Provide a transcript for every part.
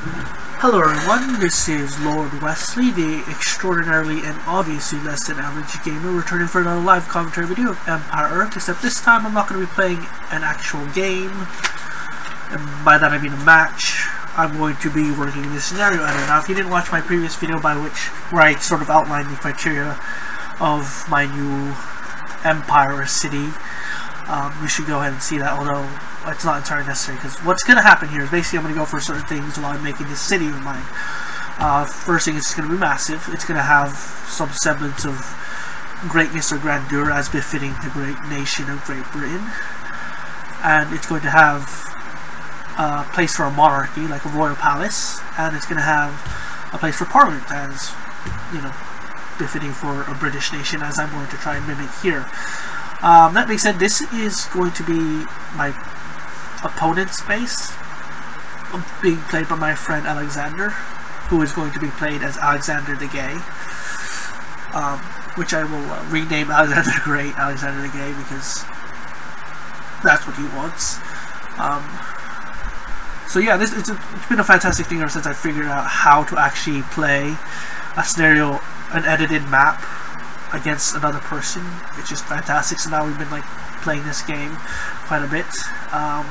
Hello everyone, this is Lord Westley, the extraordinarily and obviously less than average gamer, returning for another live commentary video of Empire Earth, except this time I'm not going to be playing an actual game, and by that I mean a match. I'm going to be working in this scenario editor. Now if you didn't watch my previous video by which, where I sort of outlined the criteria of my new Empire city, um, you should go ahead and see that, although it's not entirely necessary, because what's going to happen here is basically I'm going to go for certain things while I'm making this city of mine. Uh, first thing, it's going to be massive. It's going to have some semblance of greatness or grandeur as befitting the great nation of Great Britain. And it's going to have a place for a monarchy, like a royal palace, and it's going to have a place for parliament, as, you know, befitting for a British nation, as I'm going to try and mimic here. Um, that being said, this is going to be my opponent's base, being played by my friend Alexander, who is going to be played as Alexander the Gay, um, which I will uh, rename Alexander the Great, Alexander the Gay, because that's what he wants. Um, so yeah, this it's, a, it's been a fantastic thing ever since I figured out how to actually play a scenario, an edited map against another person. It's just fantastic. So now we've been like playing this game quite a bit. Um,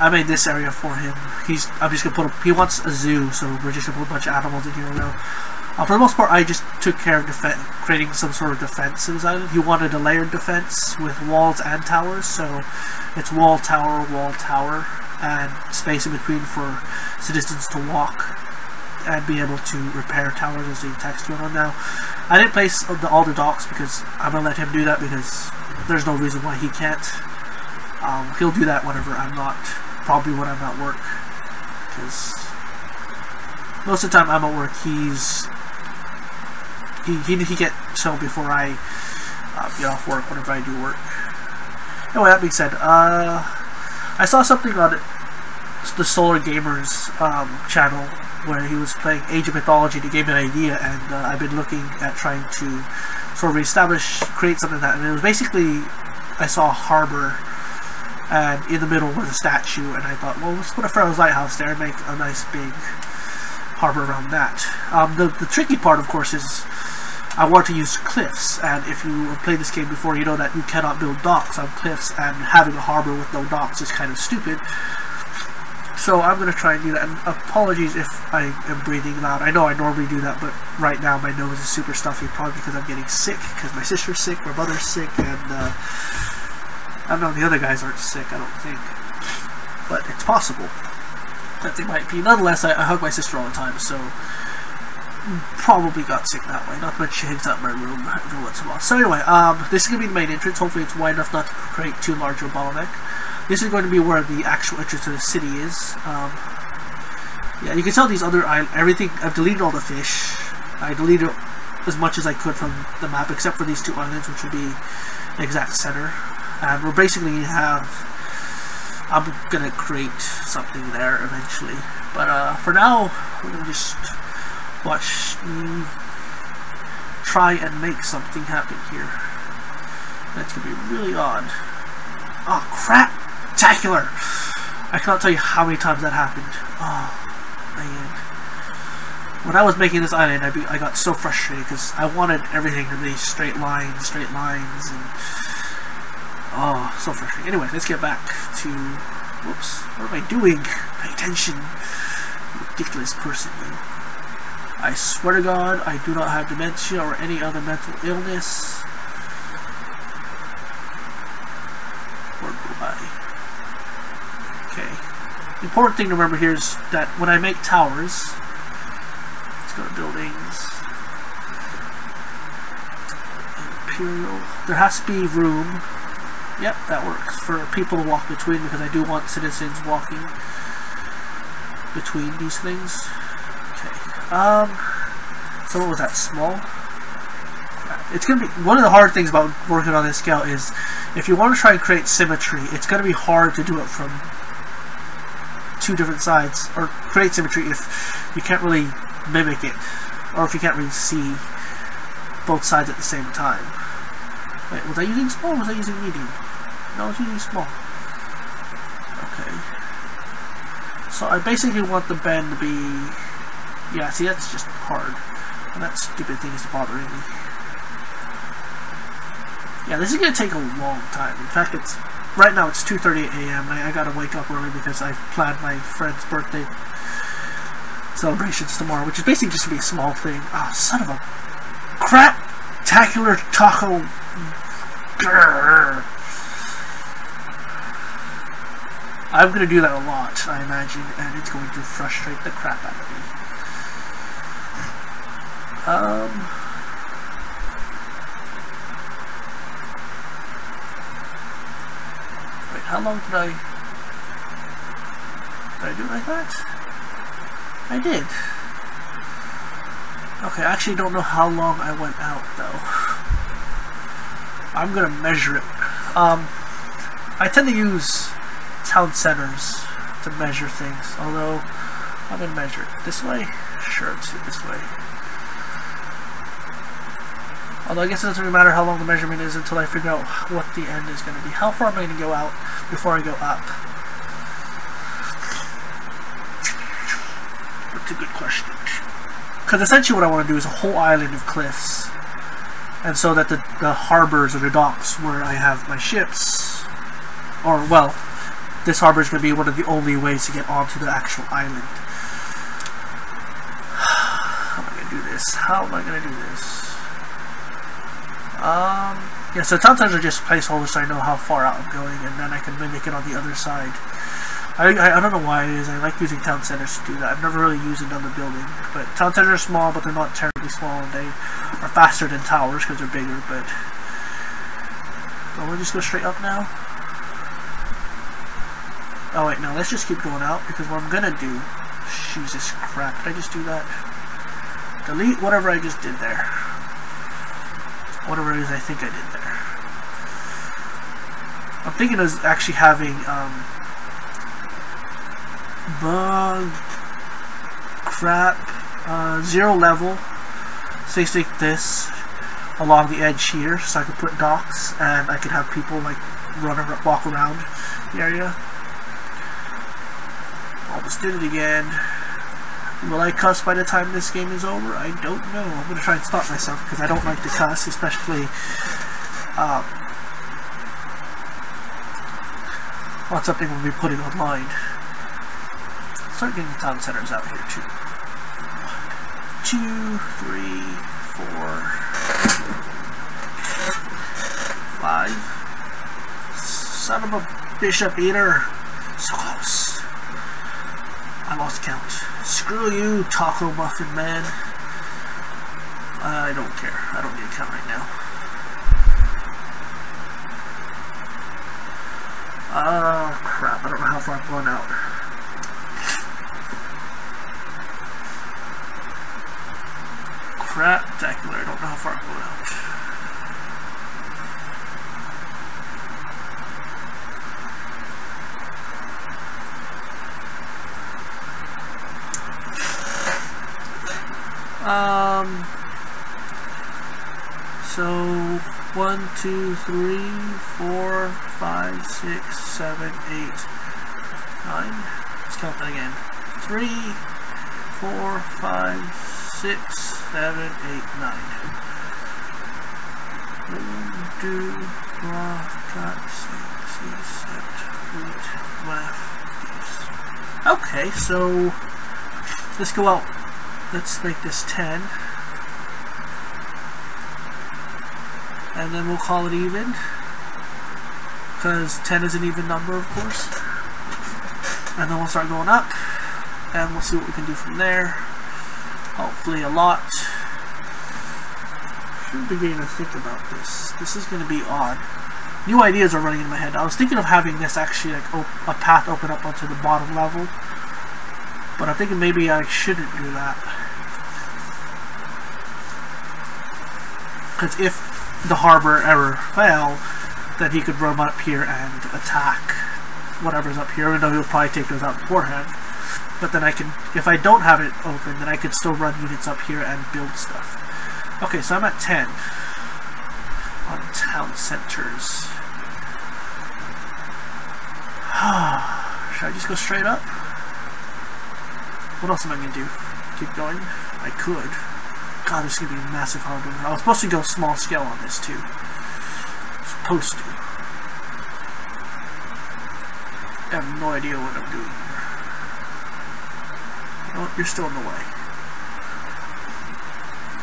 I made this area for him. He's I'm just gonna put a, he wants a zoo, so we're just gonna put a bunch of animals in here now. Uh, for the most part, I just took care of creating some sort of defense in. He wanted a layered defense with walls and towers, so it's wall, tower, wall, tower, and space in between for citizens to walk and be able to repair towers as the attacks going on now. I didn't place the docks because I'm going to let him do that because there's no reason why he can't. Um, he'll do that whenever I'm not, probably when I'm at work. Because most of the time I'm at work, he's, he, he, he gets home before I uh, get off work whenever I do work. Anyway, that being said, uh, I saw something on the Solar Gamers um, channel where he was playing Age of Mythology to give me an idea, and uh, I've been looking at trying to sort of establish, create something like that, and it was basically, I saw a harbor, and in the middle was a statue, and I thought, well, let's put a Pharaoh's Lighthouse there and make a nice big harbor around that. Um, the, the tricky part, of course, is I want to use cliffs, and if you have played this game before, you know that you cannot build docks on cliffs, and having a harbor with no docks is kind of stupid. So I'm going to try and do that. And apologies if I am breathing loud. I know I normally do that, but right now my nose is super stuffy, probably because I'm getting sick, because my sister's sick, my mother's sick, and uh, I don't know, the other guys aren't sick, I don't think. But it's possible that they might be. Nonetheless, I, I hug my sister all the time, so probably got sick that way. Not much she hangs out my room every once in a while. So anyway, um, this is going to be the main entrance. Hopefully it's wide enough not to create too large of a bottleneck. This is going to be where the actual entrance to the city is. Um, yeah, you can tell these other islands, everything, I've deleted all the fish. I deleted as much as I could from the map, except for these two islands, which will be the exact center. And we'll basically have, I'm to create something there eventually. But uh, for now, we're to just watch me try and make something happen here. That's to be really odd. Oh, crap! spectacular. I cannot tell you how many times that happened. Oh, man. When I was making this island, I, be, I got so frustrated because I wanted everything to be straight lines, straight lines, and oh, so frustrating. Anyway, let's get back to. Whoops, what am I doing? Pay attention, ridiculous person. Man. I swear to God, I do not have dementia or any other mental illness. Or do I? Okay. The important thing to remember here is that when I make towers, let's go to buildings, Imperial, there has to be room, yep, that works, for people to walk between because I do want citizens walking between these things. Okay, um, so what was that, small? It's gonna be, one of the hard things about working on this scale is if you want to try and create symmetry, it's gonna be hard to do it from two different sides, or create symmetry if you can't really mimic it, or if you can't really see both sides at the same time. Wait, was I using small or was I using medium? No, I was using small. Okay. So I basically want the bend to be... Yeah, see, that's just hard. And that stupid thing is bothering me. Yeah, this is going to take a long time. In fact, it's right now it's 2.30 a.m. I, I got to wake up early because I've planned my friend's birthday celebrations tomorrow, which is basically just to be a small thing. Oh, son of a crap-tacular taco. Grrr. I'm going to do that a lot, I imagine, and it's going to frustrate the crap out of me. Um... Wait, how long did I... Did I do it like that? I did. Okay, I actually don't know how long I went out, though. I'm gonna measure it. Um, I tend to use town centers to measure things, although I'm going to measure it this way. Sure, let's do it this way. Although I guess it doesn't really matter how long the measurement is until I figure out what the end is going to be. How far am I going to go out before I go up? That's a good question. Because essentially what I want to do is a whole island of cliffs. And so that the, the harbors or the docks where I have my ships, or well, this harbor is going to be one of the only ways to get onto the actual island. How am I going to do this? How am I going to do this? Um, yeah, so sometimes are just placeholders so I know how far out I'm going, and then I can mimic it on the other side. I, I, I don't know why it is. I like using town centers to do that. I've never really used another building. But town centers are small, but they're not terribly small, and they are faster than towers because they're bigger, but... Don't we just go straight up now? Oh wait, no, let's just keep going out, because what I'm gonna do... Jesus crap, did I just do that? Delete whatever I just did there. Whatever it is I think I did there. I'm thinking of actually having, um... Bug... Crap... Uh, zero level. Stays like this along the edge here, so I could put docks, and I could have people, like, run or walk around the area. Almost did it again. Will I cuss by the time this game is over? I don't know. I'm going to try and stop myself because I don't like to cuss, especially um, on something we'll be putting online. Start getting the town centers out here too. Two, three, four, five. Son of a bishop eater. So. I lost count. Screw you, Taco Muffin Man. I don't care. I don't need a count right now. Oh, crap. I don't know how far I've gone out. Crap, Decular. I don't know how far I've gone out. Um, so one, two, three, four, five, six, seven, eight, nine. Let's count that again. Three, four, five, six, seven, eight, nine. One, two, three, left. Okay, so let's go out let's make this 10 and then we'll call it even because 10 is an even number of course. And then we'll start going up and we'll see what we can do from there. Hopefully a lot. Should beginning to think about this. This is going to be odd. New ideas are running in my head. I was thinking of having this actually like a path open up onto the bottom level but I'm thinking maybe I shouldn't do that. Because if the harbor ever fell, then he could run up here and attack whatever's up here, even though he'll probably take those out beforehand. But then I can, if I don't have it open, then I could still run units up here and build stuff. Okay, so I'm at 10 on town centers. Should I just go straight up? What else am I going to do? Keep going? I could. God, this is going to be a massive hardware. I was supposed to go small scale on this too. Supposed to. I have no idea what I'm doing here. What? You're still in the way.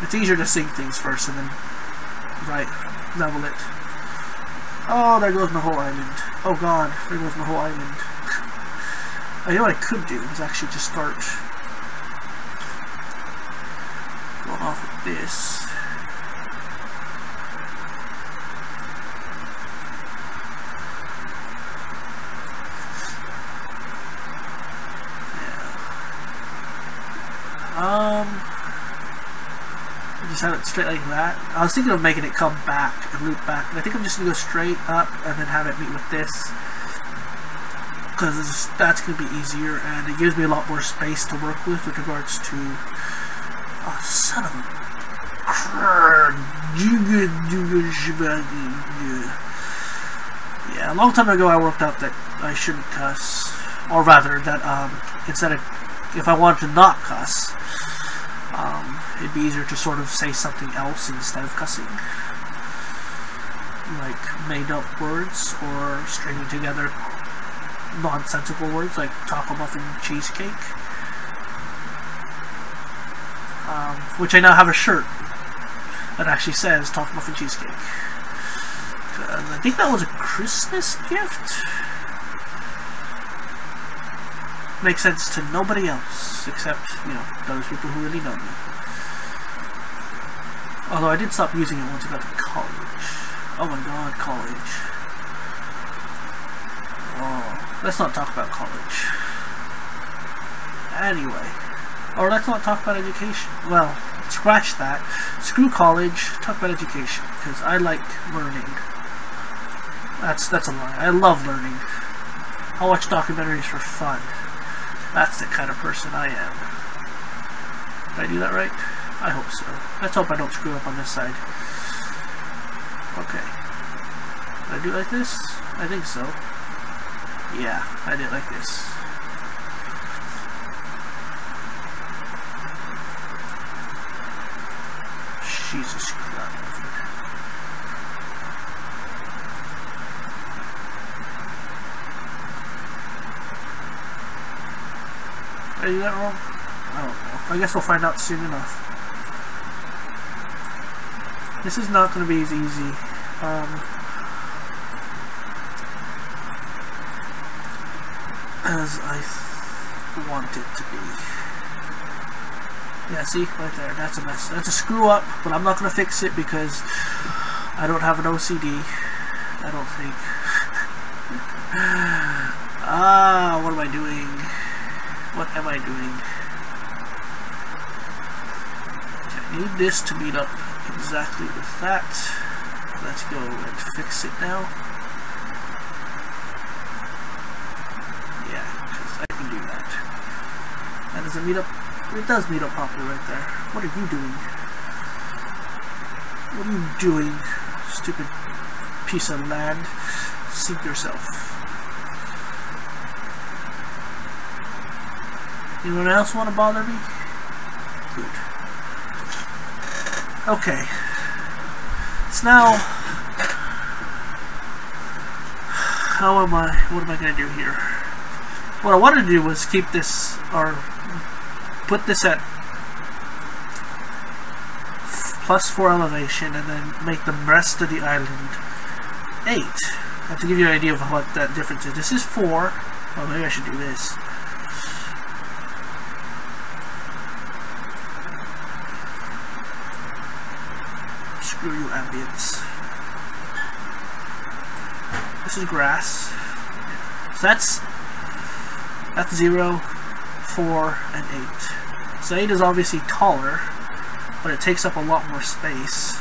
It's easier to sink things first and then right level it. Oh, there goes my whole island. Oh god, there goes my whole island. I know what I could do is actually just start going off with this. Um, just have it straight like that. I was thinking of making it come back and loop back, but I think I'm just gonna go straight up and then have it meet with this because that's gonna be easier and it gives me a lot more space to work with with regards to. Oh, son of a. Yeah, a long time ago I worked out that I shouldn't cuss, or rather that um, instead of if I wanted to not cuss, um, it'd be easier to sort of say something else instead of cussing. Like made up words or stringing together nonsensical words like taco muffin cheesecake. Um, which I now have a shirt that actually says taco muffin cheesecake. I think that was a Christmas gift makes sense to nobody else except, you know, those people who really know me. Although I did stop using it once I got to college. Oh my god, college. Oh, let's not talk about college. Anyway. Or let's not talk about education. Well, scratch that. Screw college, talk about education. Because I like learning. That's, that's a lie. I love learning. I watch documentaries for fun. That's the kind of person I am. Did I do that right? I hope so. Let's hope I don't screw up on this side. Okay. Did I do it like this? I think so. Yeah, I did like this. Jesus Christ. Did I that wrong? I don't know. I guess we'll find out soon enough. This is not going to be as easy. Um, as I want it to be. Yeah, see? Right there. That's a mess. That's a screw up, but I'm not going to fix it because I don't have an OCD. I don't think. ah, what am I doing? What am I doing? I need this to meet up exactly with that. Let's go and fix it now. Yeah, because I can do that. That doesn't meet up. It does meet up properly right there. What are you doing? What are you doing, stupid piece of land? Sink yourself. Anyone else want to bother me? Good. Okay. So now, how am I, what am I going to do here? What I wanted to do was keep this, or put this at plus 4 elevation and then make the rest of the island 8. I have to give you an idea of what that difference is. This is 4. Well, maybe I should do this. Screw you, ambience. This is grass. So that's that's 0, 4, and 8. So 8 is obviously taller, but it takes up a lot more space.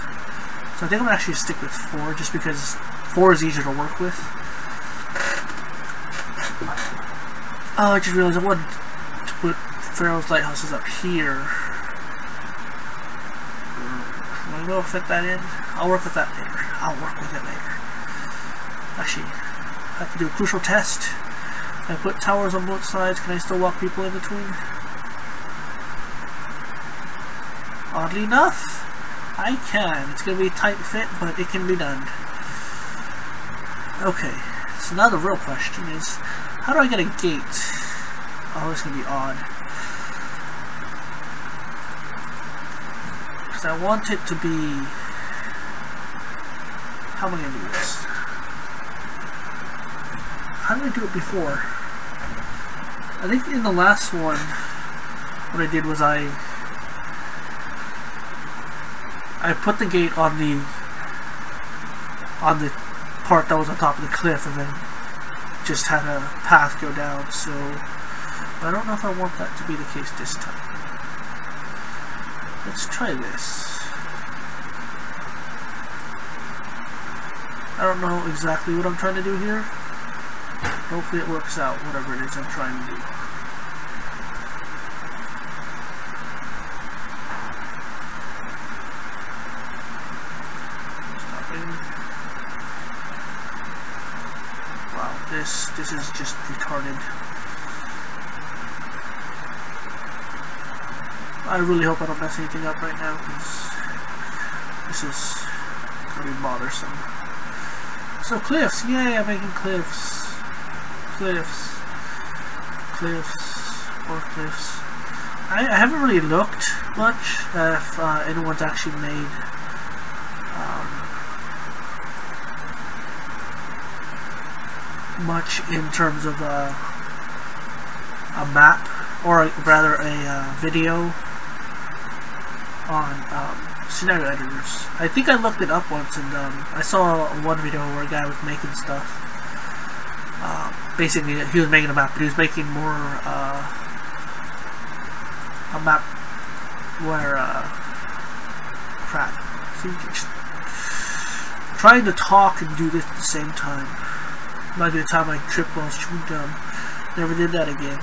So I think I'm actually stick with 4 just because 4 is easier to work with. Oh, I just realized I wanted to put Pharaoh's Lighthouses up here. Am going to fit that in? I'll work with that later. I'll work with it later. Actually, I have to do a crucial test. I put towers on both sides, can I still walk people in between? Oddly enough, I can. It's going to be a tight fit, but it can be done. Okay, so now the real question is, how do I get a gate? Oh, it's going to be odd. Because I want it to be... How am I going to do this? How did I do it before? I think in the last one, what I did was I I put the gate on the on the part that was on top of the cliff and then just had a path go down so I don't know if I want that to be the case this time. Let's try this. I don't know exactly what I'm trying to do here. Hopefully it works out whatever it is I'm trying to do this. This is just retarded. I really hope I don't mess anything up right now because this is be bothersome. So cliffs, yay, I'm making cliffs. Cliffs. Cliffs. Or cliffs. I, I haven't really looked much if uh, anyone's actually made much in terms of uh, a map, or rather a uh, video on um, scenario editors. I think I looked it up once and um, I saw one video where a guy was making stuff. Uh, basically, he was making a map, but he was making more uh, a map where uh, crap. See, trying to talk and do this at the same time. By the time I tripped while chewing gum. Never did that again.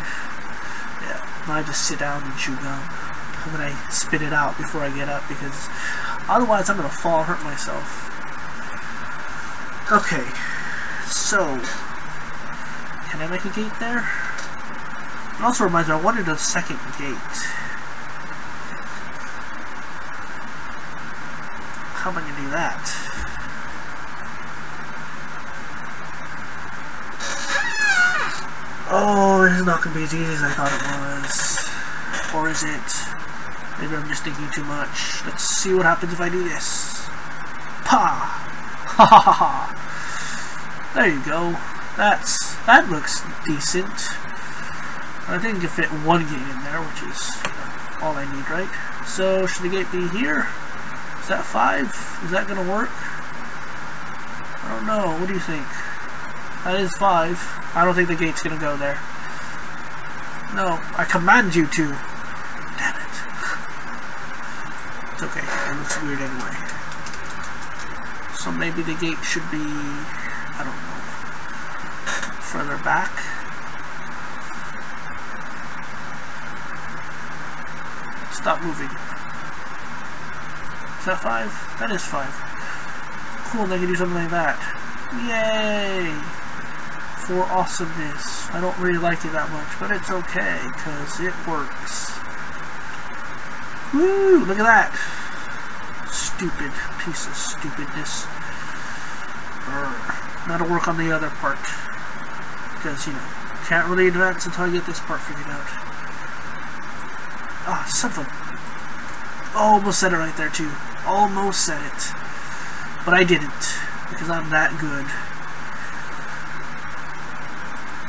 Yeah, I just sit down and chew gum. Then I spit it out before I get up because otherwise I'm going to fall hurt myself. Okay, so can I make a gate there? It also reminds me, I wanted a second gate. How am I going to do that? Oh, this is not going to be as easy as I thought it was. Or is it? Maybe I'm just thinking too much. Let's see what happens if I do this. Pa! Ha ha ha ha! There you go. That's, that looks decent. I think you fit one gate in there, which is all I need, right? So, should the gate be here? Is that five? Is that to work? I don't know. What do you think? That is five. I don't think the gate's gonna go there. No, I command you to. Damn it. It's okay. It looks weird anyway. So maybe the gate should be, I don't know, further back. Stop moving. Is that five? That is five. Cool, they can do something like that. Yay! for awesomeness. I don't really like it that much, but it's okay, because it works. Woo! Look at that! Stupid piece of stupidness. That'll work on the other part. Because, you know, can't really advance until I get this part figured out. Ah, something. Almost said it right there, too. Almost said it. But I didn't, because I'm that good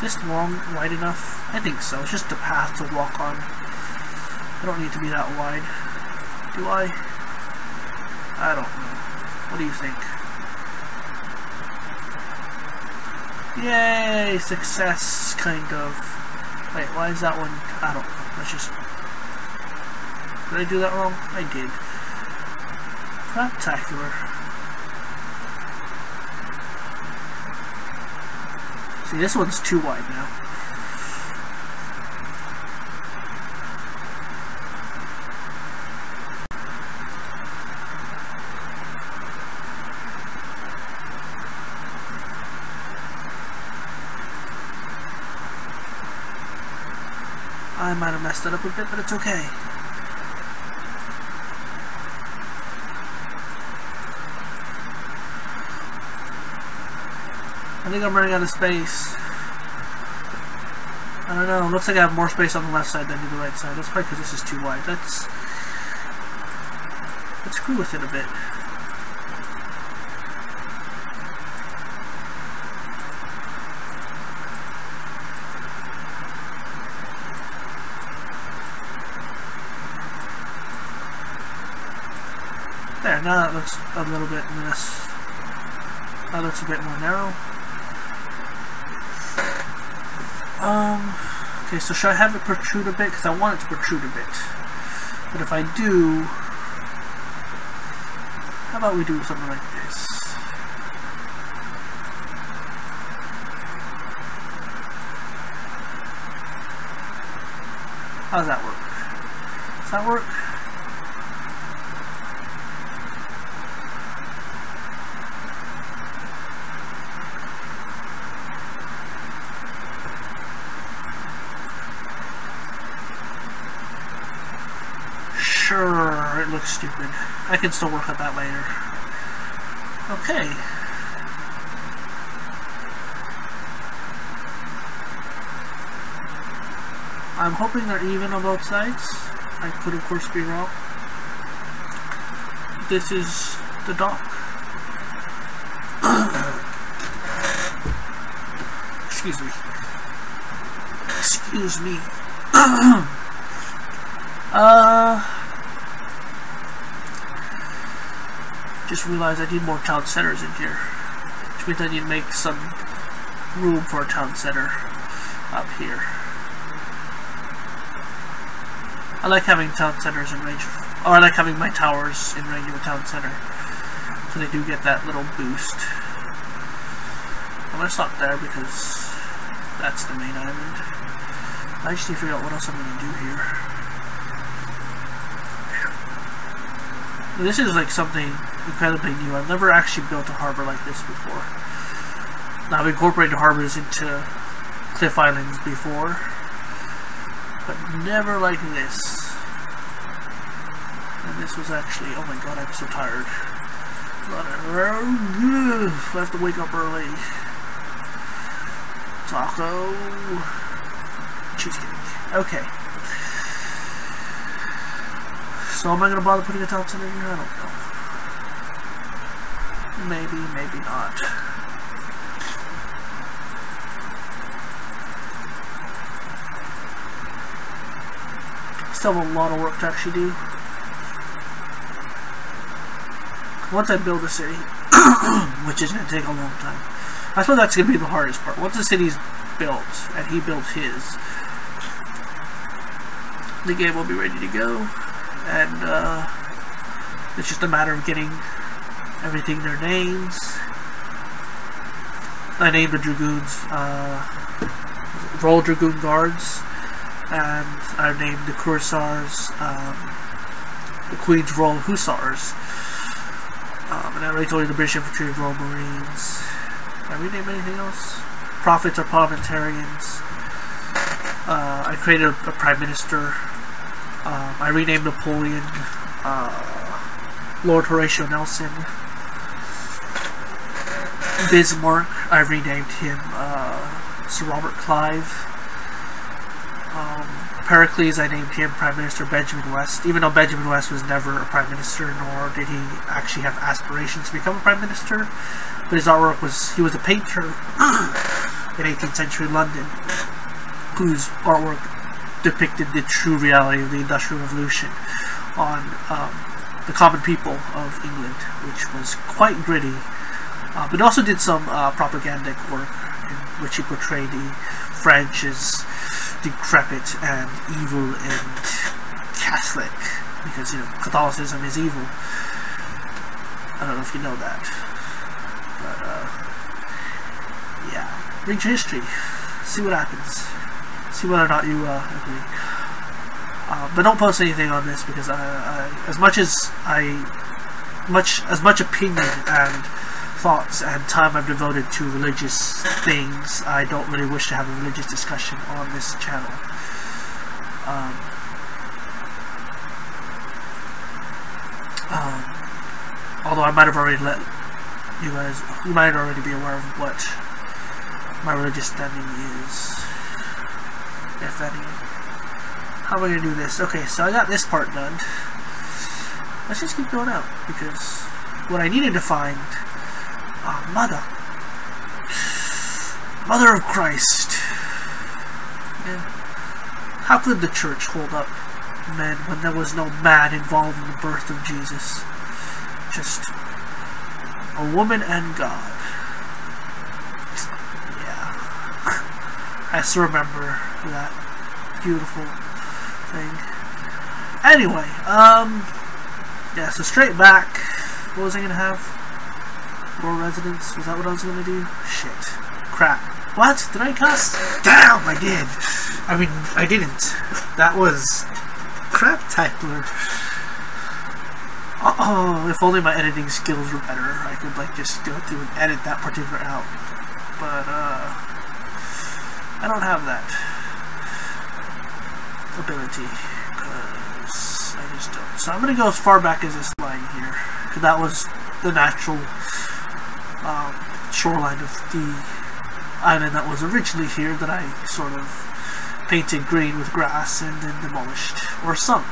this long, wide enough? I think so. It's just a path to walk on. I don't need to be that wide. Do I? I don't know. What do you think? Yay! Success, kind of. Wait, why is that one? I don't know. Let's just... Did I do that wrong? I did. Spectacular. See, this one's too wide now. messed it up a bit, but it's okay. I think I'm running out of space. I don't know, looks like I have more space on the left side than the right side. That's probably because this is too wide. Let's, let's screw with it a bit. A little bit less. That looks a bit more narrow. Um, okay, so should I have it protrude a bit? Because I want it to protrude a bit. But if I do, how about we do something like this? How does that work? Does that work? Sure, it looks stupid. I can still work on that later. Okay. I'm hoping they're even on both sides. I could of course be wrong. This is the dock. Excuse me. Excuse me. uh just realized I need more town centers in here. Which means I need to make some room for a town center up here. I like having town centers in range, or oh, I like having my towers in range of a town center. So they do get that little boost. I'm gonna stop there because that's the main island. I just need to figure out what else I'm gonna do here. This is like something incredibly new. I've never actually built a harbor like this before. Now I've incorporated harbors into cliff islands before, but never like this. And this was actually, oh my god, I'm so tired. I have to wake up early. Taco. Cheesecake. Okay. So am I going to bother putting a town center in here? I don't know. Maybe, maybe not. Still have a lot of work to actually do. Once I build a city, which is going to take a long time, I suppose that's going to be the hardest part. Once the city's built, and he builds his, the game will be ready to go and uh, it's just a matter of getting everything their names. I named the Dragoons uh, Royal Dragoon Guards, and I named the Cuirassiers um, the Queen's Royal Hussars. Um, and I already told you the British Infantry Royal Marines. Did I rename anything else? Prophets are parliamentarians. Uh, I created a, a Prime Minister um, I renamed Napoleon uh, Lord Horatio Nelson. Bismarck, I renamed him uh, Sir Robert Clive. Um, Pericles, I named him Prime Minister Benjamin West, even though Benjamin West was never a Prime Minister, nor did he actually have aspirations to become a Prime Minister. But his artwork was, he was a painter in 18th century London, whose artwork depicted the true reality of the Industrial Revolution on um, the common people of England, which was quite gritty. Uh, but also did some uh, propagandic work in which he portrayed the French as decrepit and evil and Catholic, because you know Catholicism is evil. I don't know if you know that, but uh, yeah, read your history, see what happens see whether or not you uh, agree. Uh, but don't post anything on this because I, I, as much as I, much as much opinion and thoughts and time I've devoted to religious things, I don't really wish to have a religious discussion on this channel. Um, um, although I might have already let you guys, you might already be aware of what my religious standing is, if any. How am I going to do this? Okay, so I got this part done. Let's just keep going out, because what I needed to find... Oh, Mother. Mother of Christ. Yeah. How could the church hold up men when there was no man involved in the birth of Jesus? Just a woman and God. Yeah. I still remember that beautiful thing. Anyway, um, yeah, so straight back. What was I gonna have? More residents? Was that what I was gonna do? Shit. Crap. What? Did I cuss? Damn, I did. I mean, I didn't. That was crap-tacular. Uh oh, if only my editing skills were better, I could like just go through and edit that particular out. But uh, I don't have that ability because I just don't. So I'm gonna go as far back as this line here, because that was the natural um, shoreline of the island that was originally here that I sort of painted green with grass and then demolished or sunk.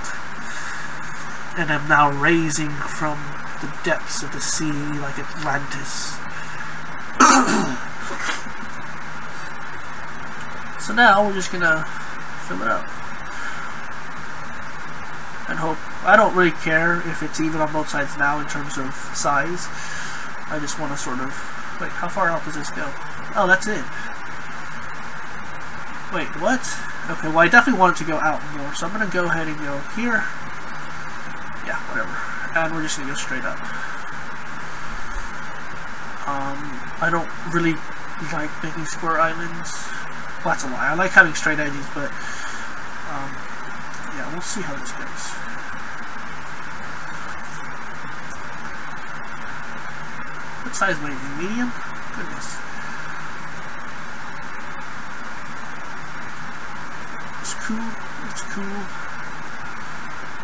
And am now raising from the depths of the sea like Atlantis. so now we're just gonna fill it up. And hope I don't really care if it's even on both sides now in terms of size. I just want to sort of wait, how far out does this go? Oh, that's it. Wait, what? Okay, well I definitely want it to go out more, so I'm going to go ahead and go here. Yeah, whatever. And we're just going to go straight up. Um, I don't really like making square islands. Well, that's a lie. I like having straight edges, but um, yeah, we'll see how this goes. Size? Medium? Goodness. It's cool. It's cool.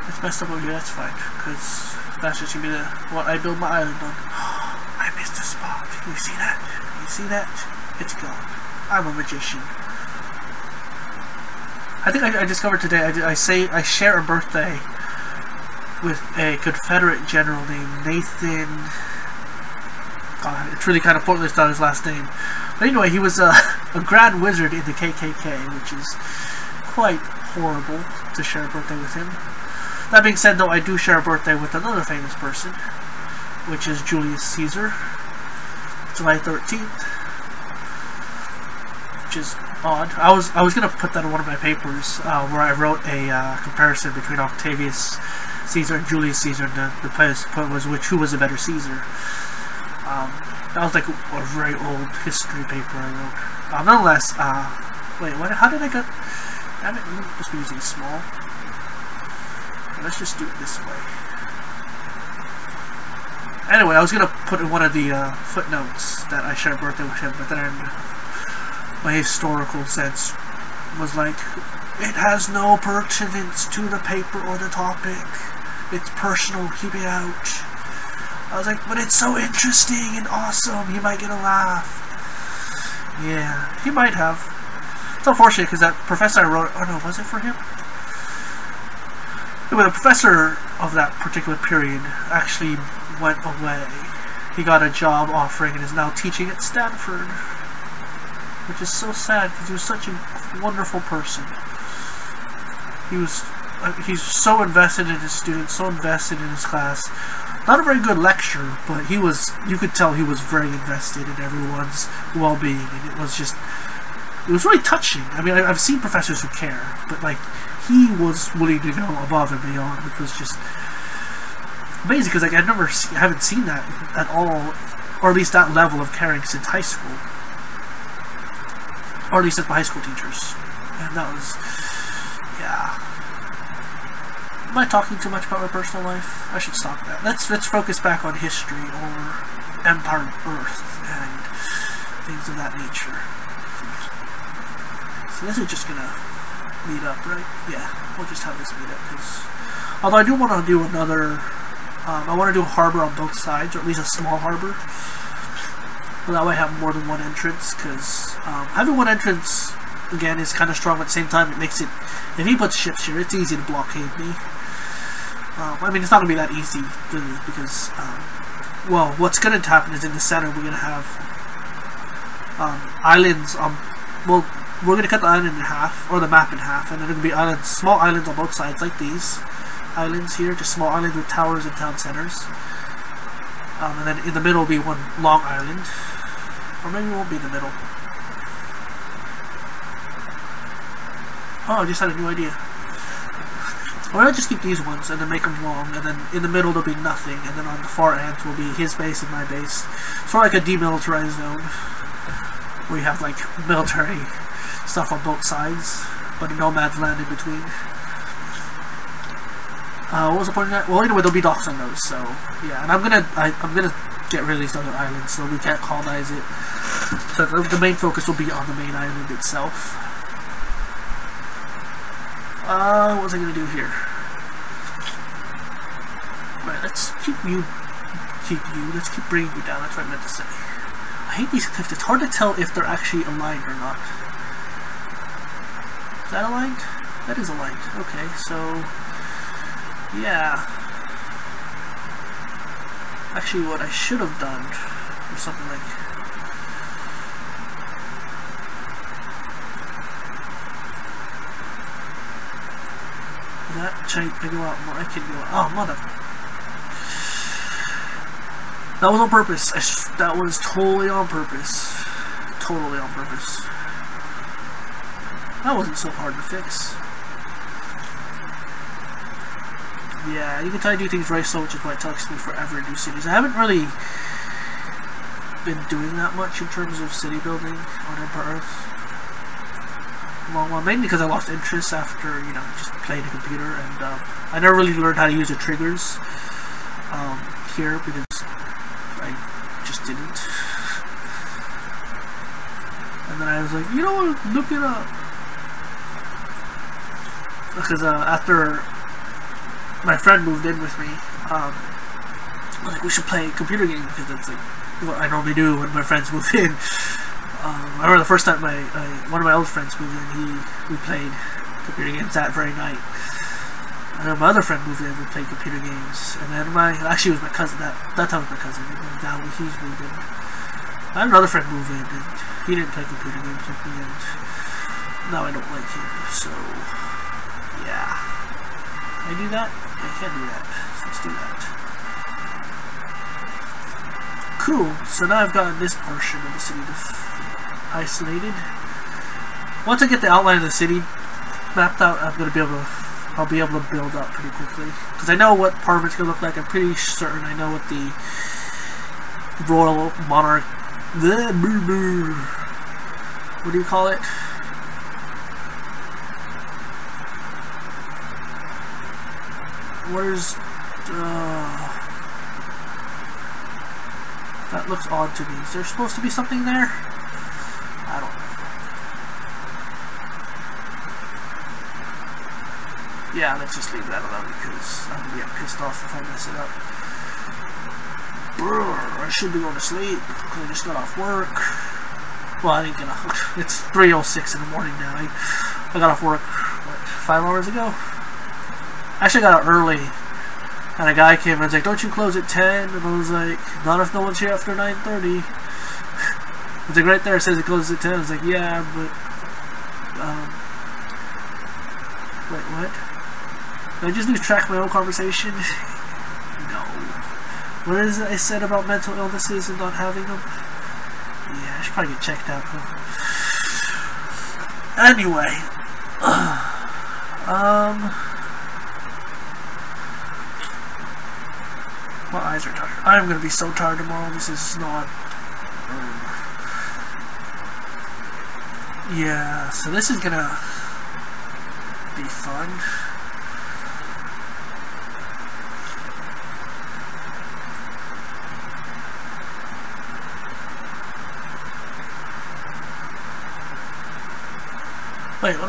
It's messed up over here. That's fine, because that's just gonna be the what I build my island on. I missed a spot. You see that? You see that? It's gone. I'm a magician. I think I, I discovered today. I, I say I share a birthday with a Confederate general named Nathan. God, it's really kind of pointless not his last name. But anyway, he was a, a Grand Wizard in the KKK, which is quite horrible to share a birthday with him. That being said, though, I do share a birthday with another famous person, which is Julius Caesar, July 13th, which is odd. I was I was gonna put that in one of my papers uh, where I wrote a uh, comparison between Octavius Caesar and Julius Caesar. And the, the point was which who was a better Caesar. Um, that was like a, a, very old history paper I wrote. Uh, nonetheless, uh, wait, what? How did I get? Damn it! I'm supposed to be using small. Let's just do it this way. Anyway, I was gonna put in one of the uh, footnotes that I shared birthday with him, but then my historical sense was like, it has no pertinence to the paper or the topic. It's personal, keep it out. I was like, but it's so interesting and awesome, he might get a laugh. Yeah, he might have. It's unfortunate because that professor I wrote, oh no, was it for him? Anyway, the professor of that particular period actually went away. He got a job offering and is now teaching at Stanford which is so sad because he was such a wonderful person. He was uh, he's so invested in his students, so invested in his class. Not a very good lecturer, but he was you could tell he was very invested in everyone's well-being, and it was just it was really touching. I mean, I've seen professors who care, but like he was willing to go above and beyond, which was just amazing because like I've never see, I haven't seen that at all, or at least that level of caring since high school or at least as my high school teachers. And that was. Am I talking too much about my personal life? I should stop that. Let's let's focus back on history or Empire Earth and things of that nature. So this is just gonna meet up, right? Yeah, we'll just have this meet up because although I do want to do another, um, I want to do a harbor on both sides, or at least a small harbor. Well, that way I have more than one entrance, because um, having one entrance, again, is kind of strong, but at the same time, it makes it, if he puts ships here, it's easy to blockade me. Um, I mean, it's not going to be that easy, really, because, um, well, what's going to happen is in the center, we're going to have um, islands on, well, we're going to cut the island in half, or the map in half, and then there's going to be islands, small islands on both sides, like these islands here, just small islands with towers and town centers. Um, and then in the middle will be one long island. Or maybe it won't be in the middle. Oh, I just had a new idea. Or I'll just keep these ones and then make them long, and then in the middle there'll be nothing, and then on the far end will be his base and my base. Sort of like a demilitarized zone, where you have like military stuff on both sides, but a no man's land in between. Uh, what was the point of that? Well, anyway, there'll be docks on those, so yeah. And I'm gonna, I, I'm gonna get rid of these other islands, so we can't colonize it. So the main focus will be on the main island itself. Uh, what was I gonna do here? Right, let's keep you, keep you. Let's keep bringing you down. That's what I meant to say. I hate these cliffs. It's hard to tell if they're actually aligned or not. Is that aligned? That is aligned. Okay, so yeah. Actually, what I should have done was something like... That chain I go out, I can go out. Oh, mother. That was on purpose. that was totally on purpose. Totally on purpose. That wasn't so hard to fix. Yeah, you can try to do things very slow, which is why it takes me forever to do cities. I haven't really been doing that much in terms of city building on Empire Earth. Long while, mainly because I lost interest after, you know, just playing the computer, and um, I never really learned how to use the triggers um, here because I just didn't. And then I was like, you know what, look it up. Because uh, after my friend moved in with me, um, like we should play computer games because that's like what I normally do when my friends move in. Um, I remember the first time my one of my old friends moved in, he we played computer games that very night. And then my other friend moved in, we played computer games. And then my actually it was my cousin that that time was my cousin. And now he's moved in. I had another friend move in, and he didn't play computer games with me, and now I don't like him. So yeah, I do that. I can do that. let's do that. Cool. So now I've gotten this portion of the city isolated. Once I get the outline of the city mapped out, I'm gonna be able to. I'll be able to build up pretty quickly because I know what part of it's gonna look like. I'm pretty certain I know what the royal monarch. The boo boo, what do you call it? Where's... Uh, that looks odd to me. Is there supposed to be something there? I don't know. Yeah, let's just leave that alone because I'm gonna get pissed off if I mess it up. Brr, I should be going to sleep because I just got off work. Well, I didn't get off. It's 3.06 in the morning now. I, I got off work, what, five hours ago? Actually, I got out early, and a guy came and was like, don't you close at 10? And I was like, not if no one's here after 9.30. it's like right there it says it closes at 10. I was like, yeah, but, um, wait, what? Did I just lose track of my own conversation? no. What is it I said about mental illnesses and not having them? Yeah, I should probably get checked out. Anyway. um... My eyes are tired. I'm gonna be so tired tomorrow. This is not. Um, yeah, so this is gonna be fun.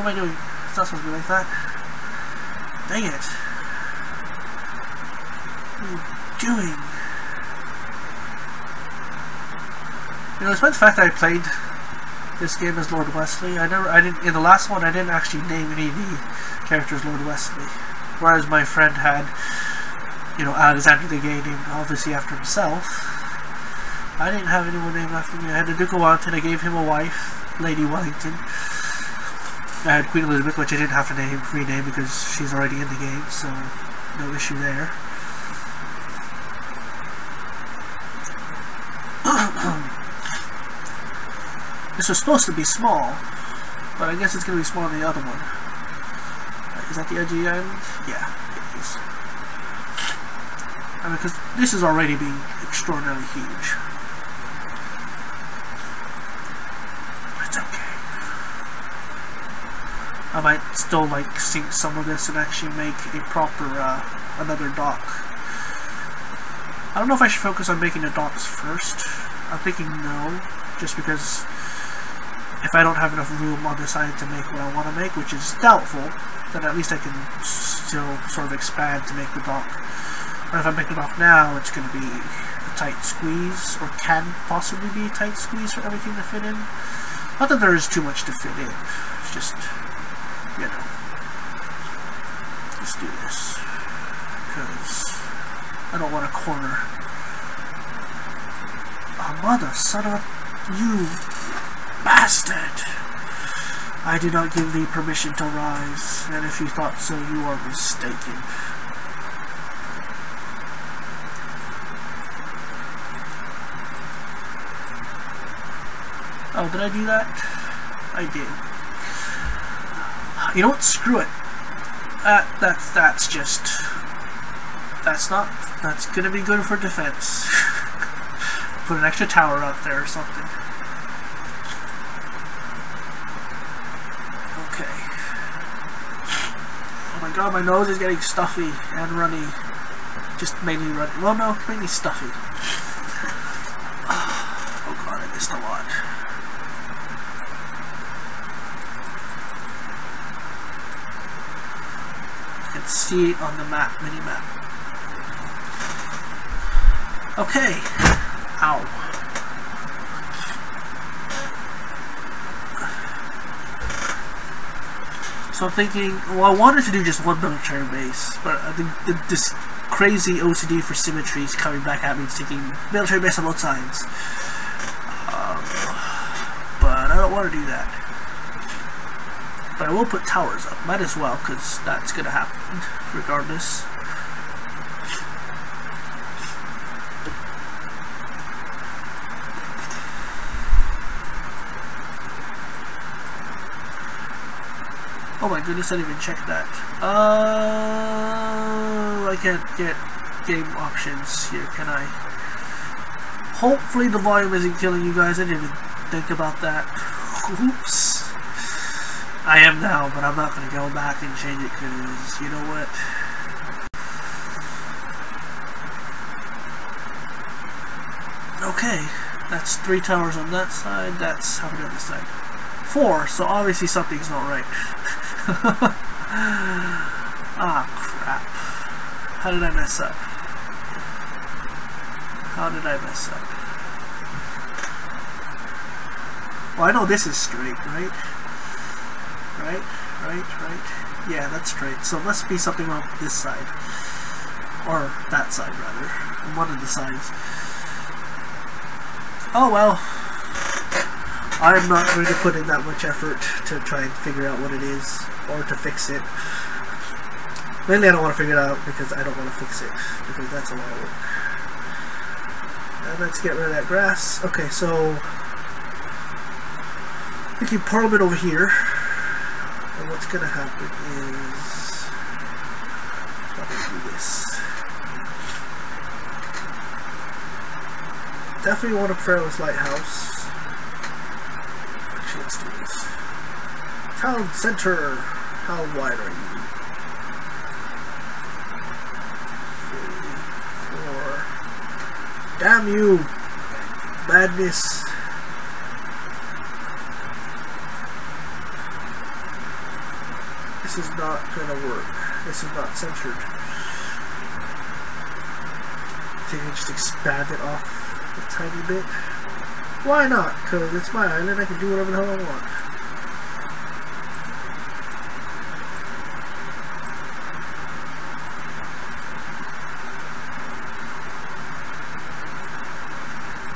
I doing? It's not supposed to be like that. Dang it. Hmm doing? You know, despite the fact that I played this game as Lord Westley, I never, I didn't, in the last one, I didn't actually name any of the characters Lord Westley. Whereas my friend had, you know, Alexander the Gay named obviously after himself. I didn't have anyone named after me. I had the Duke of Wellington, I gave him a wife, Lady Wellington. I had Queen Elizabeth, which I didn't have to name, rename because she's already in the game, so no issue there. this was supposed to be small, but I guess it's going to be smaller than the other one. Is that the edgy end? Yeah, it is. I mean, because this is already being extraordinarily huge. It's okay. I might still like sink some of this and actually make a proper, uh, another dock. I don't know if I should focus on making the docks first. I'm thinking no, just because if I don't have enough room on the side to make what I want to make, which is doubtful, then at least I can still sort of expand to make the dock. But if I make the dock now, it's going to be a tight squeeze, or can possibly be a tight squeeze for everything to fit in. Not that there is too much to fit in, it's just, know, let's do this, because I don't want to corner. Oh, mother, son of you Bastard! I did not give thee permission to rise, and if you thought so, you are mistaken. Oh, did I do that? I did. Ah, you know what? Screw it. That, that's, that's just... That's not... That's gonna be good for defense. Put an extra tower up there or something. Okay. Oh my god, my nose is getting stuffy and runny. Just mainly runny. Well, no, mainly stuffy. Oh god, I missed a lot. You can see on the map, mini map. Okay. Ow. So I'm thinking, well, I wanted to do just one military base, but I think the, this crazy OCD for symmetry is coming back at me, thinking military base on both sides. Um, but I don't want to do that. But I will put towers up, might as well, because that's going to happen regardless. Oh my goodness, I didn't even check that. Uh, I can't get game options here, can I? Hopefully the volume isn't killing you guys. I didn't even think about that. Oops. I am now, but I'm not going to go back and change it because, you know what? Okay, that's three towers on that side, that's how many on this side? Four, so obviously something's not right. ah, crap. How did I mess up? How did I mess up? Well, I know this is straight, right? Right, right, right. Yeah, that's straight. So it must be something on this side. Or that side, rather. One of the sides. Oh well. I'm not going to put in that much effort to try and figure out what it is or to fix it. Mainly I don't want to figure it out because I don't want to fix it because that's a lot of work. Let's get rid of that grass. Okay, so we keep Parliament over here. And what's going to happen is do this. Definitely want a Pharaoh's Lighthouse. Actually, let's do this. Town center. How wide are you? Three, four. Damn you! Badness. Is not gonna work. This is not centered. I think just expand it off a tiny bit. Why not? Because it's my island, I can do whatever the hell I want.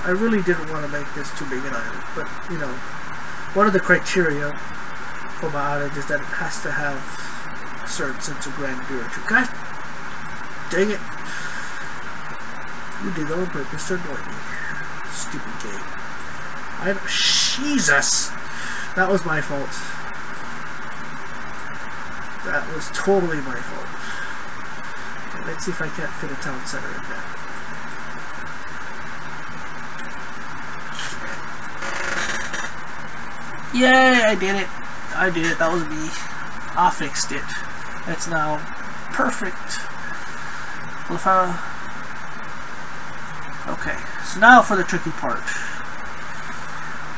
I really didn't want to make this too big an island, but, you know, one of the criteria island is that it has to have a certain sense of grandeur to God dang it. You did that on purpose to annoy me. Stupid game. I Jesus! That was my fault. That was totally my fault. Okay, let's see if I can't fit a town center in that. Yay, I did it. I did. That was me. I fixed it. It's now perfect. Well, if I... Okay, so now for the tricky part.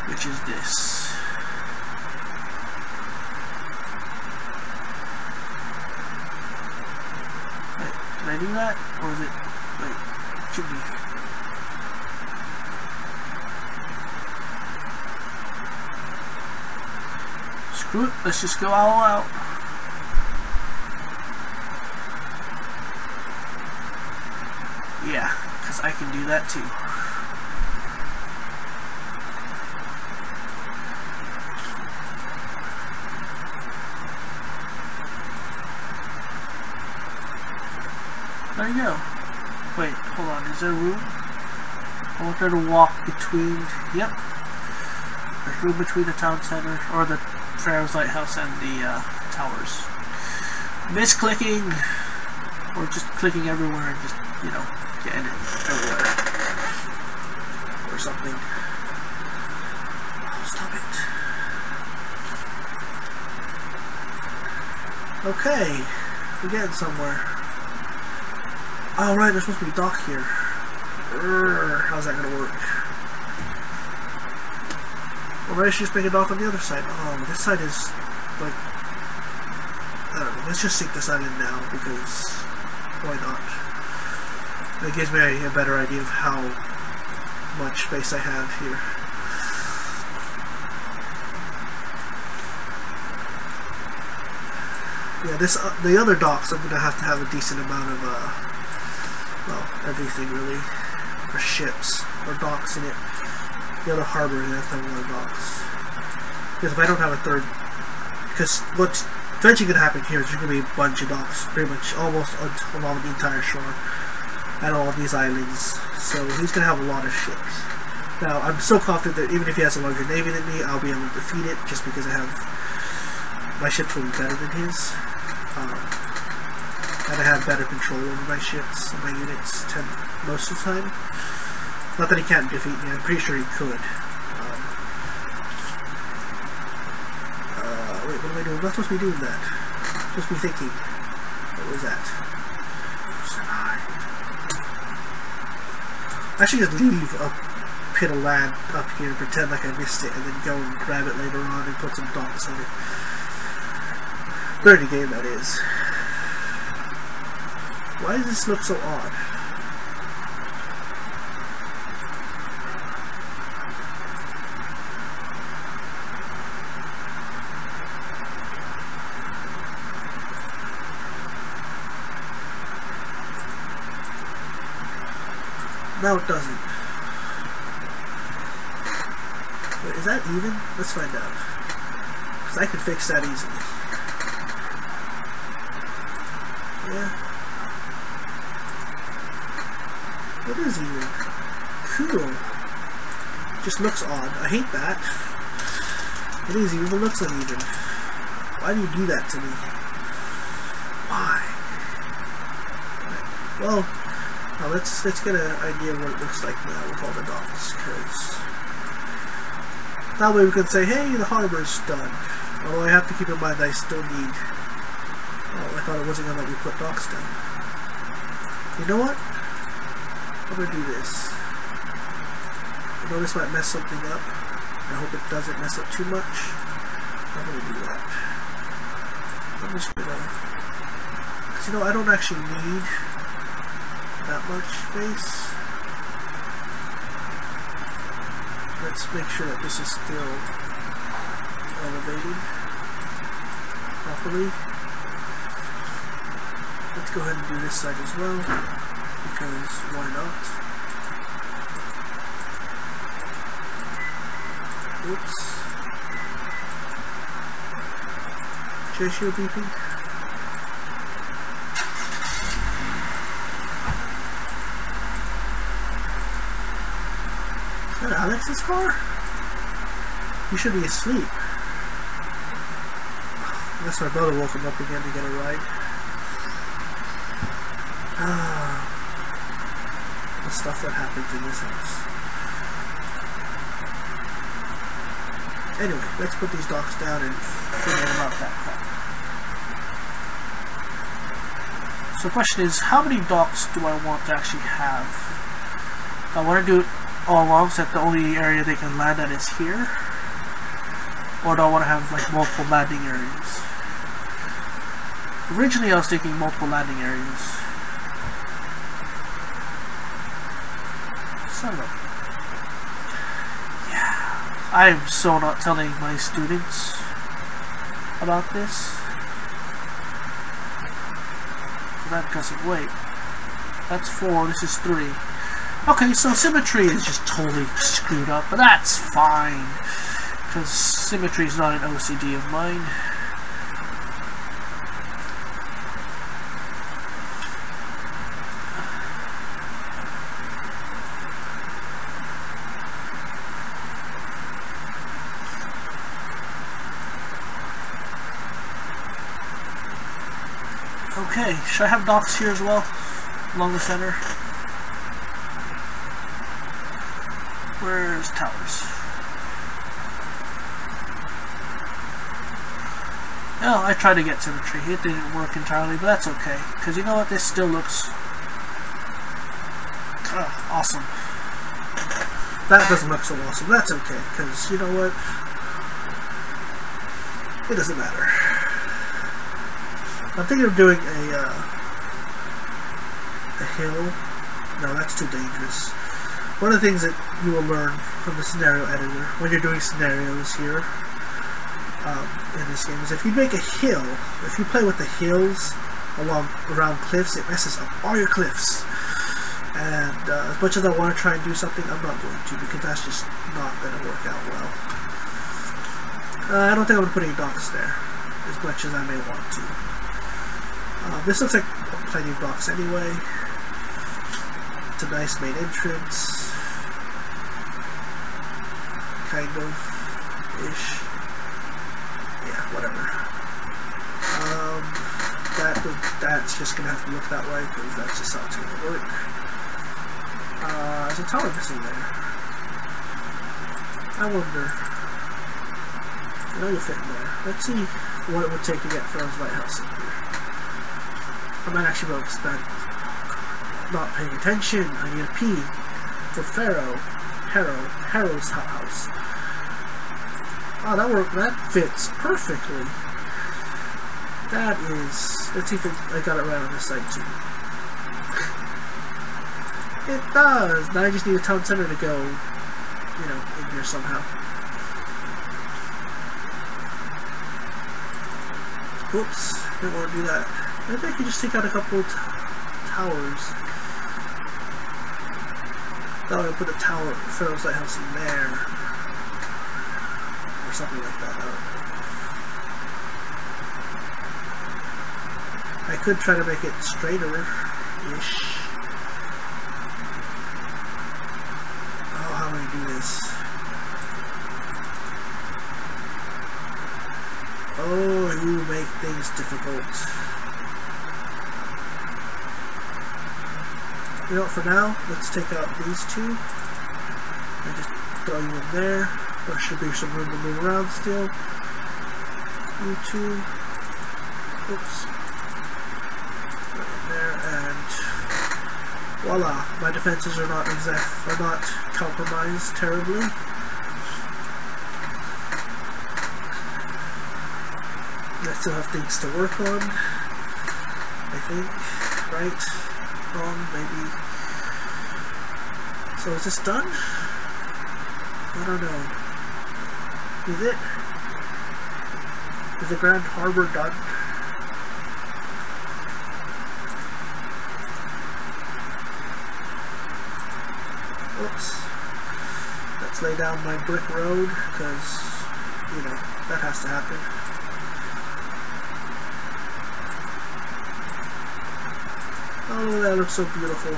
Which is this. Wait, did I do that? Or is it... Wait, it should be... Screw it, let's just go all out. Yeah, because I can do that too. There you go. Wait, hold on, is there room? I want there to walk between, yep. There's room between the town center, or the Pharaoh's Lighthouse and the uh, towers. Misclicking, or just clicking everywhere and just, you know, getting it everywhere. Or something. Stop it. Okay, we're getting somewhere. Oh right, there's supposed to be a dock here. Urgh, how's that gonna work? Or maybe I should just a dock on the other side. Oh, this side is like I don't know. Let's just sink this island now because why not? It gives me a, a better idea of how much space I have here. Yeah, this uh, the other docks I'm gonna have to have a decent amount of uh, well, everything really, or ships or docks in it. The other harbor have to have more docks. Because if I don't have a third, because what's eventually gonna happen here is there's gonna be a bunch of docks, pretty much almost along the entire shore, and all of these islands. So he's gonna have a lot of ships. Now I'm so confident that even if he has a larger navy than me, I'll be able to defeat it just because I have my ships will be better than his. Um, and I have better control over my ships and my units most of the time. Not that he can't defeat me, I'm pretty sure he could. Um, uh, wait, what am I doing? I'm not supposed to be doing that. I'm supposed to be thinking. What was that? I should just leave a pit of land up here and pretend like I missed it and then go and grab it later on and put some dots on it. Dirty game that is. Why does this look so odd? No, it doesn't. Wait, is that even? Let's find out. Because I can fix that easily. Yeah. It is even. Cool. Just looks odd. I hate that. It is even, but looks uneven. Why do you do that to me? Why? Well, now let's let's get an idea of what it looks like now with all the dots, because that way we can say, hey, the harbor's done. Although I have to keep in mind that I still need. Oh, I thought it wasn't gonna let me put docks down. You know what? I'm gonna do this. I know this might mess something up. I hope it doesn't mess up too much. I'm gonna do that. I'm just gonna. Cause you know I don't actually need that much space. let's make sure that this is still elevated properly. Let's go ahead and do this side as well, because why not? Oops. JShield beeping. Is that Alex's car? He should be asleep. Unless my brother woke him up again to get a ride. Ah, the stuff that happens in this house. Anyway, let's put these docks down and forget about that crap. So the question is, how many docks do I want to actually have? I want to do it all along so that the only area they can land at is here? Or do I want to have like multiple landing areas? Originally I was thinking multiple landing areas. Of. Yeah. I am so not telling my students about this. That doesn't wait. That's four, this is three. Okay, so symmetry is just totally screwed up, but that's fine. Because symmetry is not an OCD of mine. Okay, should I have docks here as well? Along the center? Where's towers? Oh, I tried to get symmetry. It didn't work entirely, but that's okay. Because you know what? This still looks uh, awesome. That doesn't look so awesome. That's okay, because you know what? It doesn't matter. I'm thinking of doing a, uh, a hill. No, that's too dangerous. One of the things that you will learn from the scenario editor when you're doing scenarios here um, in this game is if you make a hill, if you play with the hills along around cliffs, it messes up all your cliffs. And uh, as much as I want to try and do something, I'm not going to because that's just not going to work out well. Uh, I don't think I'm going to put any docks there as much as I may want to. Uh, this looks like plenty of docks anyway. It's a nice main entrance. Kind of. Ish. Yeah, whatever. Um, that That's just to have to look that way because that's just how it's to work. Uh, there's a tower missing there. I wonder. I know you're fitting there. Let's see what it would take to get Pharaoh's Lighthouse in here. I might actually to spend not paying attention. I need a P for Pharaoh, Harrow, Harrow's house. Oh, that worked. That fits perfectly. That is. Let's see if it, I got it right on this side too. It does. Now I just need a town center to go, you know, in here somehow. Oops, didn't want to do that. Maybe I could just take out a couple towers. That way I put a tower, Pharaoh's Lighthouse in there. Or something like that, I. I could try to make it straighter-ish. Oh, how do I do this? Oh, you make things difficult. You know, for now, let's take out these two. And just throw you in there. There should be some room to move around still. You two. Oops. Right in there, and voila. My defenses are not exact are not compromised terribly. I still have things to work on. I think. Right? Maybe. So is this done? I don't know. Is it? Is the Grand Harbor done? Oops. Let's lay down my brick road, because, you know, that has to happen. Oh, that looks so beautiful.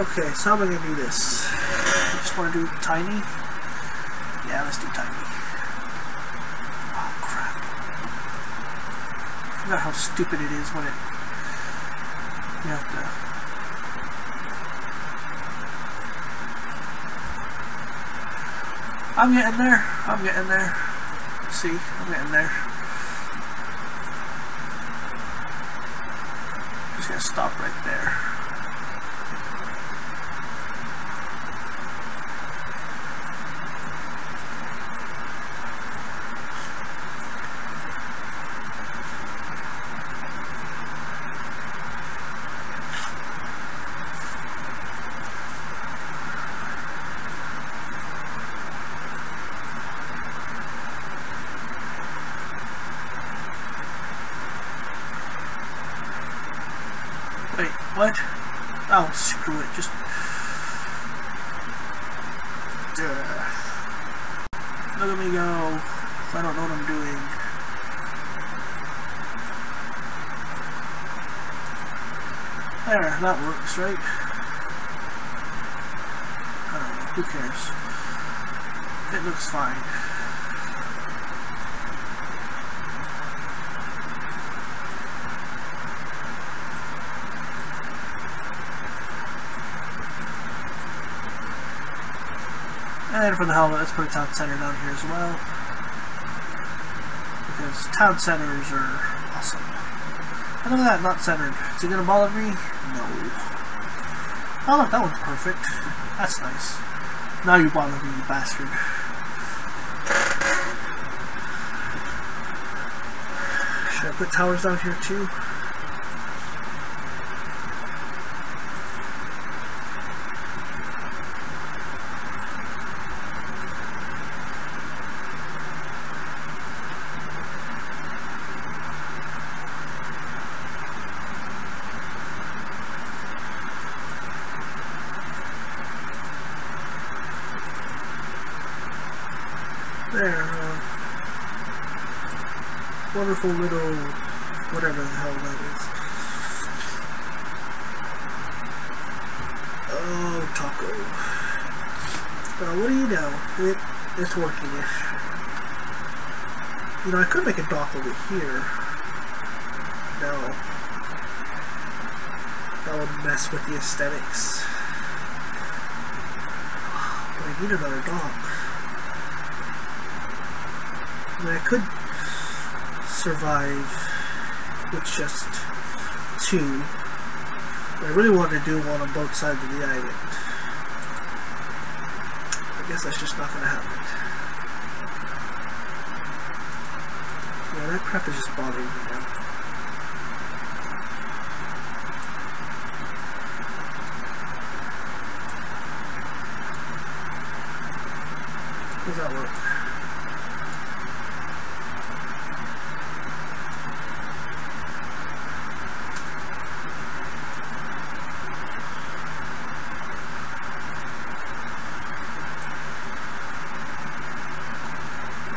Okay, so how am I going to do this? I just want to do tiny? Yeah, let's do tiny. Oh, crap. I forgot how stupid it is when it... You have to... I'm getting there. I'm getting there. See, I'm getting there. Just gonna stop right there. What? Oh, screw it. Just... Duh. Look at me go. I don't know what I'm doing. There, that works, right? I don't know. Who cares? It looks fine. And for the helmet, let's put a town center down here as well. Because town centers are awesome. And look at that, not centered. Is it going to bother me? No. Oh look, that one's perfect. That's nice. Now you bother me, you bastard. Should I put towers down here too? there. Uh, little whatever the hell that is. Oh, taco. Well, what do you know? It it's working-ish. You know, I could make a dock over here. No. That would mess with the aesthetics. But I need another dock. I, mean, I could survive with just two. I really want to do one on both sides of the island. I guess that's just not going to happen. Yeah, that crap is just bothering me now. Does that work?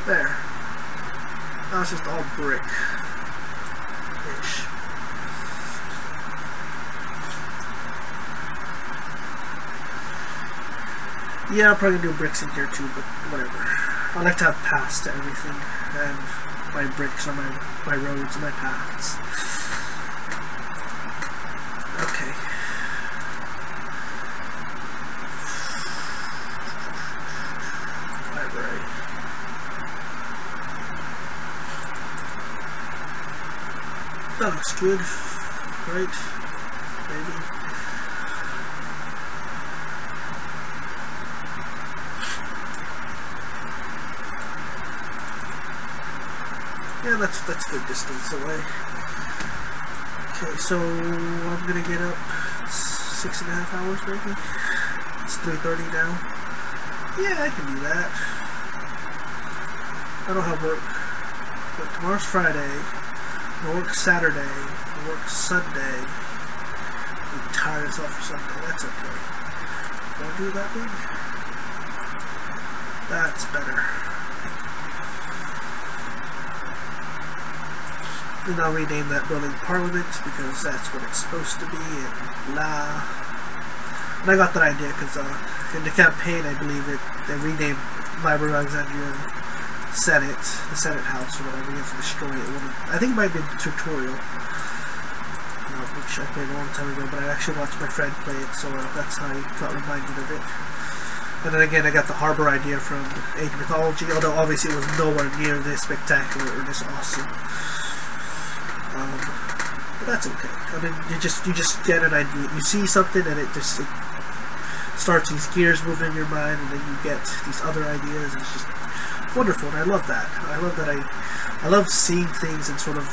There. That's just all brick. Ish. Yeah, I'm probably gonna do bricks in here too, but whatever. I like to have paths to everything, and my bricks are my, my roads and my paths. Okay. Library. Oh, that looks good. Right. Maybe. Yeah, that's that's good distance away. Okay, so I'm gonna get up six and a half hours maybe. It's 3.30 now. Yeah, I can do that. I don't have work. But tomorrow's Friday. I work Saturday. I work Sunday. I'm tired as hell for Sunday. That's okay. Don't do that big. That's better. And I'll rename that building Parliament because that's what it's supposed to be and blah. And I got that idea because uh, in the campaign, I believe it they renamed Library of Alexandria Senate, the Senate House or whatever. You have to destroy it. I think it might be the tutorial, which I played a long time ago. But I actually watched my friend play it, so uh, that's how I got reminded of it. And then again, I got the harbor idea from Age Mythology, although obviously it was nowhere near this spectacular or this awesome. That's okay. I mean, you just you just get an idea. You see something, and it just it starts these gears moving in your mind, and then you get these other ideas. It's just wonderful, and I love that. I love that I I love seeing things and sort of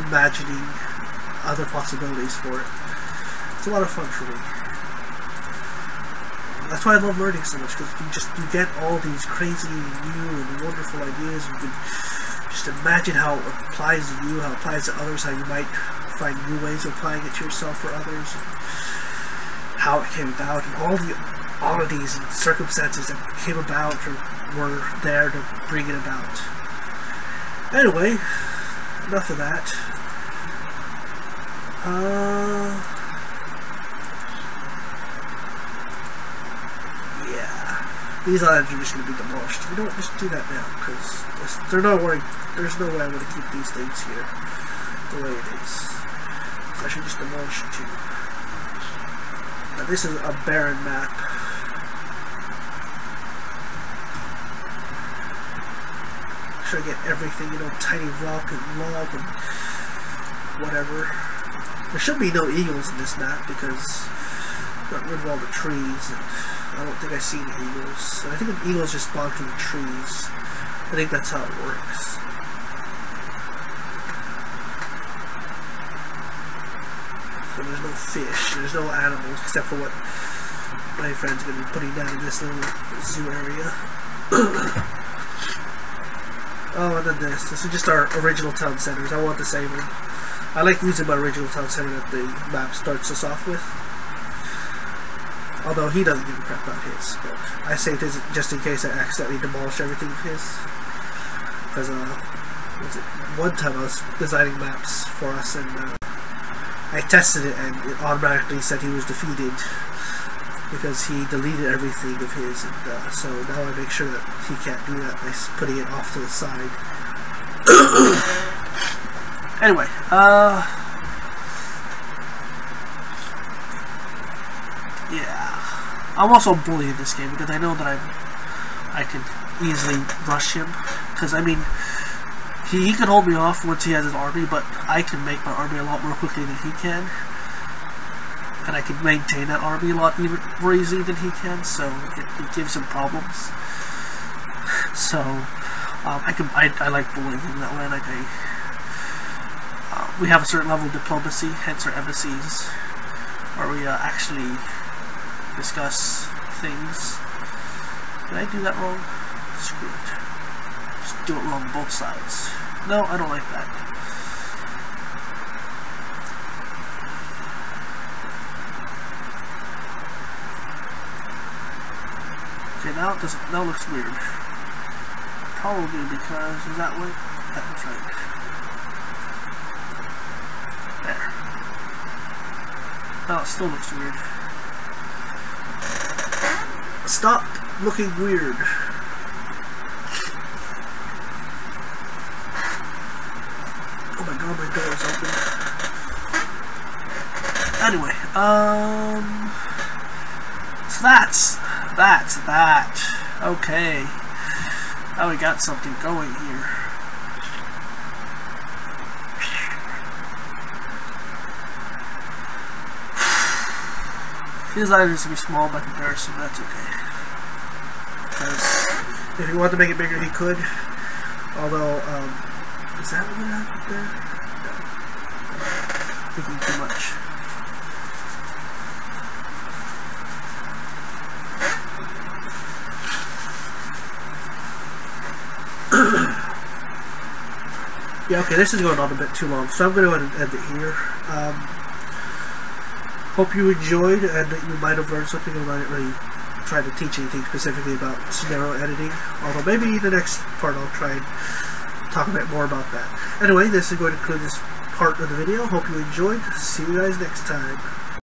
imagining other possibilities for it. It's a lot of fun for me. That's why I love learning so much because you just you get all these crazy, new, and wonderful ideas. You can just imagine how it applies to you, how it applies to others, how you might find new ways of applying it to yourself or others, how it came about, and all the oddities and circumstances that came about or were there to bring it about. Anyway, enough of that. Uh, yeah, these islands are just going to be demolished. We don't just do that now because they're not worried. There's no way I'm going to keep these things here the way it is. I should just demolish too. Now this is a barren map. Should I get everything, you know, tiny rock and log and whatever. There should be no eagles in this map because I got rid of all the trees and I don't think I see seen eagles. I think the eagles just spawn from the trees. I think that's how it works. So there's no fish, there's no animals except for what my friend's going to be putting down in this little zoo area. oh, and then this. This is just our original town centers. I want to save them. I like using my original town center that the map starts us off with. Although he doesn't give a crap about his, but I saved his just in case I accidentally demolish everything of his. Because, uh, one time I was designing maps for us and uh, I tested it and it automatically said he was defeated because he deleted everything of his and uh, so now I make sure that he can't do that by putting it off to the side. anyway, uh... Yeah. I'm also bullying this game because I know that I'm I can easily rush him because I mean he, he can hold me off once he has his army, but I can make my army a lot more quickly than he can. And I can maintain that army a lot even more easily than he can, so it, it gives him problems. So, um, I can I, I like bullying him that way. Like I, uh, we have a certain level of diplomacy, hence our embassies, where we uh, actually discuss things. Did I do that wrong? Screw it. Just do it wrong on both sides. No, I don't like that. Okay, now it doesn't. Now it looks weird. Probably because is that way? That was right. There. Now it still looks weird. Stop looking weird. Oh my god, my door is open. Anyway, um... So that's... That's that. Okay. Now we got something going here. These items to be small by comparison, that's okay. Because if he wanted to make it bigger, he could. Although, um, is that what happened there? No. thinking too much. Yeah, okay, this is going on a bit too long, so I'm going to end it here. Um, hope you enjoyed and that you might have learned something. I might really try to teach anything specifically about scenario editing, although maybe the next part I'll try and talk a bit more about that. Anyway, this is going to conclude this part of the video. Hope you enjoyed. See you guys next time.